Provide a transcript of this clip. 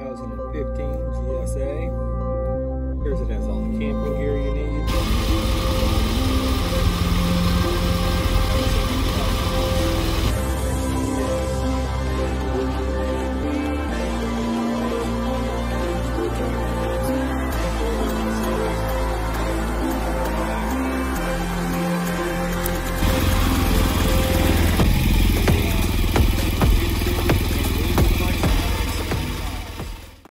2015 GSA. Here's it as on the camper.